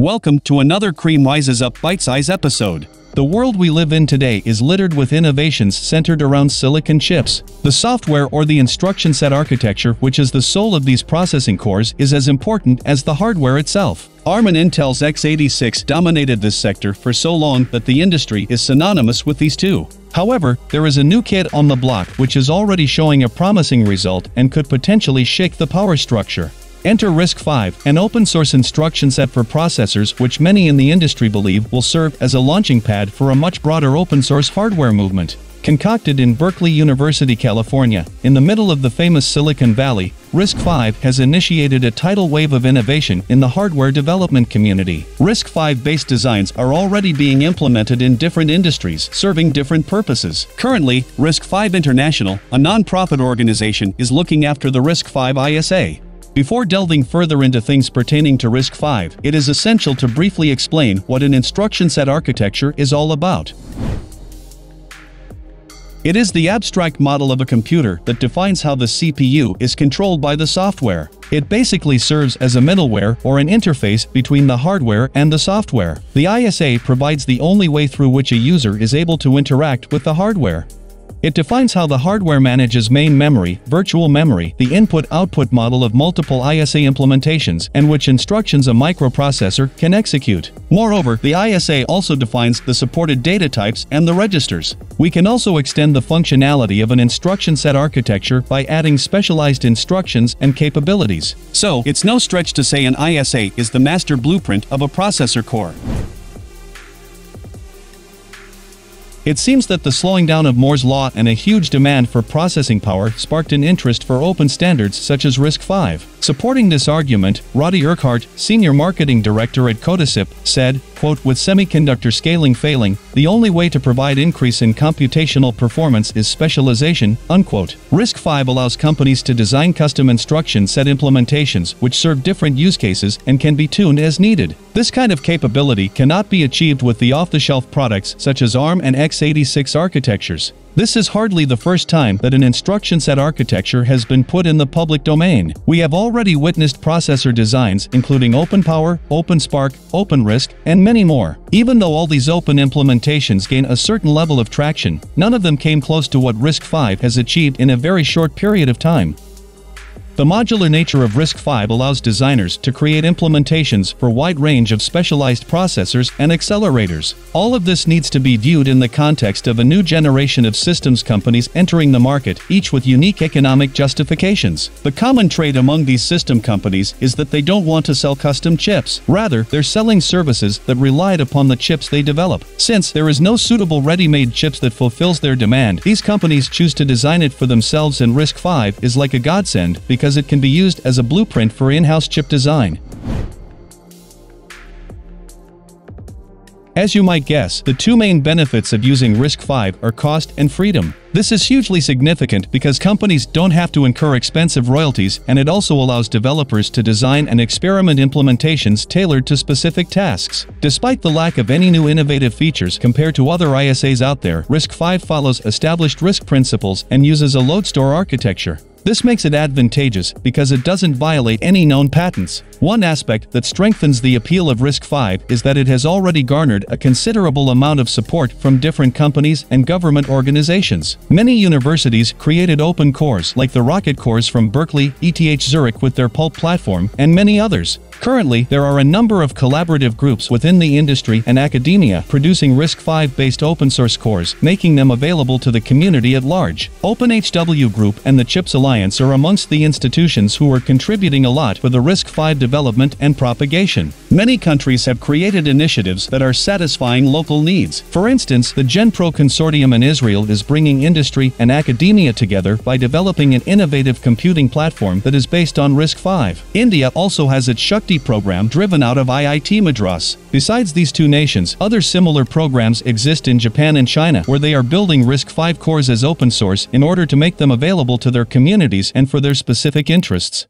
Welcome to another Cream Rises Up bite size episode. The world we live in today is littered with innovations centered around silicon chips. The software or the instruction set architecture, which is the soul of these processing cores, is as important as the hardware itself. ARM and Intel's x86 dominated this sector for so long that the industry is synonymous with these two. However, there is a new kid on the block which is already showing a promising result and could potentially shake the power structure. Enter RISC-V, an open-source instruction set for processors which many in the industry believe will serve as a launching pad for a much broader open-source hardware movement. Concocted in Berkeley University, California, in the middle of the famous Silicon Valley, RISC-V has initiated a tidal wave of innovation in the hardware development community. RISC-V-based designs are already being implemented in different industries, serving different purposes. Currently, RISC-V International, a non-profit organization, is looking after the RISC-V ISA, before delving further into things pertaining to RISC-V, it is essential to briefly explain what an instruction set architecture is all about. It is the abstract model of a computer that defines how the CPU is controlled by the software. It basically serves as a middleware or an interface between the hardware and the software. The ISA provides the only way through which a user is able to interact with the hardware. It defines how the hardware manages main memory, virtual memory, the input-output model of multiple ISA implementations, and which instructions a microprocessor can execute. Moreover, the ISA also defines the supported data types and the registers. We can also extend the functionality of an instruction set architecture by adding specialized instructions and capabilities. So, it's no stretch to say an ISA is the master blueprint of a processor core. It seems that the slowing down of Moore's law and a huge demand for processing power sparked an interest for open standards such as RISC-V. Supporting this argument, Roddy Urquhart, senior marketing director at Codasip, said, quote, with semiconductor scaling failing, the only way to provide increase in computational performance is specialization, unquote. RISC-V allows companies to design custom instruction set implementations which serve different use cases and can be tuned as needed. This kind of capability cannot be achieved with the off-the-shelf products such as ARM and x86 architectures. This is hardly the first time that an instruction set architecture has been put in the public domain. We have already witnessed processor designs including OpenPower, OpenSPARC, OpenRISC, and many more. Even though all these open implementations gain a certain level of traction, none of them came close to what RISC-V has achieved in a very short period of time. The modular nature of RISC-V allows designers to create implementations for wide range of specialized processors and accelerators. All of this needs to be viewed in the context of a new generation of systems companies entering the market, each with unique economic justifications. The common trait among these system companies is that they don't want to sell custom chips. Rather, they're selling services that relied upon the chips they develop. Since there is no suitable ready-made chips that fulfills their demand, these companies choose to design it for themselves and RISC-V is like a godsend because because it can be used as a blueprint for in-house chip design. As you might guess, the two main benefits of using RISC-V are cost and freedom. This is hugely significant because companies don't have to incur expensive royalties and it also allows developers to design and experiment implementations tailored to specific tasks. Despite the lack of any new innovative features compared to other ISAs out there, RISC-V follows established RISC principles and uses a load store architecture. This makes it advantageous because it doesn't violate any known patents. One aspect that strengthens the appeal of RISC-V is that it has already garnered a considerable amount of support from different companies and government organizations. Many universities created open cores like the rocket cores from Berkeley, ETH Zurich with their Pulp platform, and many others. Currently, there are a number of collaborative groups within the industry and academia producing RISC-V-based open source cores, making them available to the community at large. OpenHW Group and the CHIPS Alliance are amongst the institutions who are contributing a lot for the RISC-V development and propagation. Many countries have created initiatives that are satisfying local needs. For instance, the GenPro Consortium in Israel is bringing industry and academia together by developing an innovative computing platform that is based on RISC-V. India also has its Shakti program driven out of IIT Madras. Besides these two nations, other similar programs exist in Japan and China where they are building RISC-V cores as open source in order to make them available to their communities and for their specific interests.